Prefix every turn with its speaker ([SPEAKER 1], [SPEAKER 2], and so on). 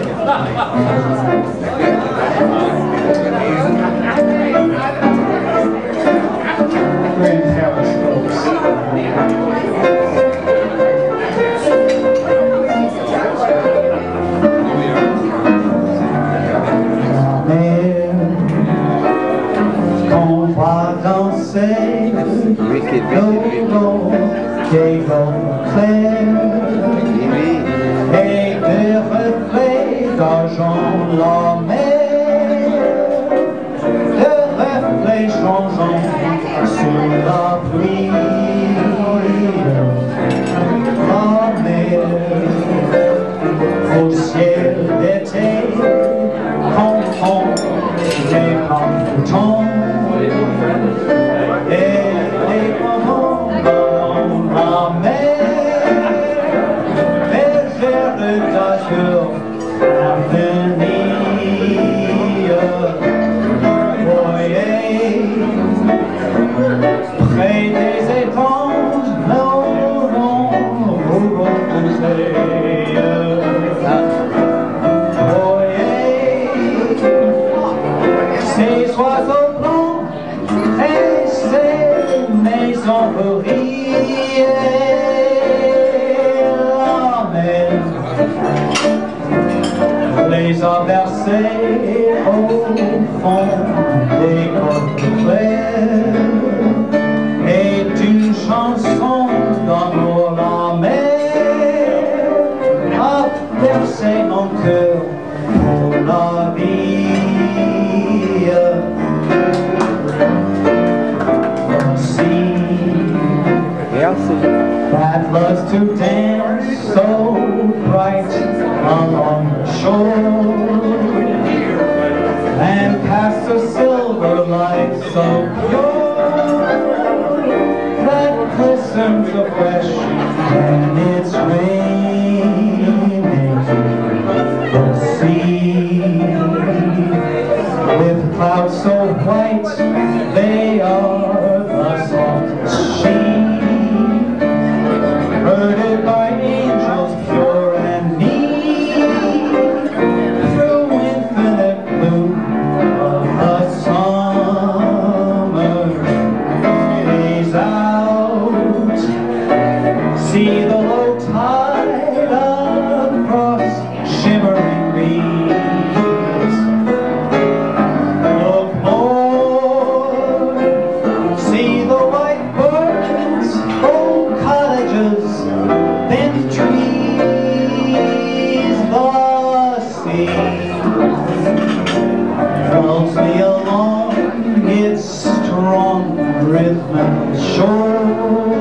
[SPEAKER 1] Grand Palace folks.
[SPEAKER 2] mer qu'on songeant sur la pluie. La au ciel d'été, quand on n'est pas ces oiseaux blancs et ces maisons mer les a versés au fond des côtes that loves to dance so bright along the shore and cast a silver light so pure that glistens afresh when it's raining. The sea with clouds so white they are me, draws me along its strong rhythm and shore.